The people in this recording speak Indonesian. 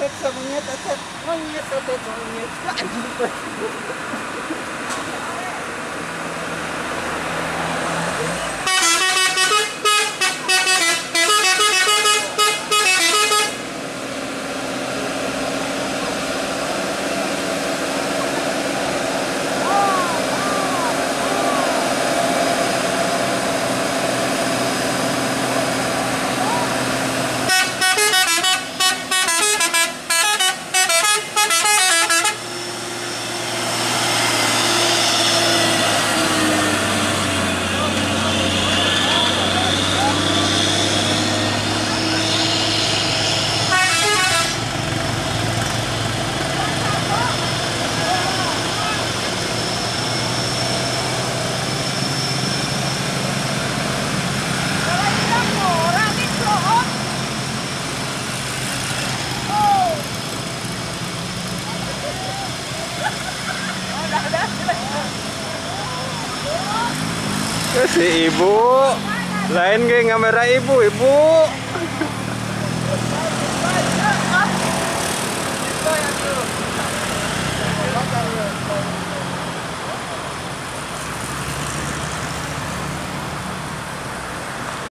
этот самый, этот, он ну, не с этот, он ну, не Si ibu. Lain kayak kamera ibu, ibu.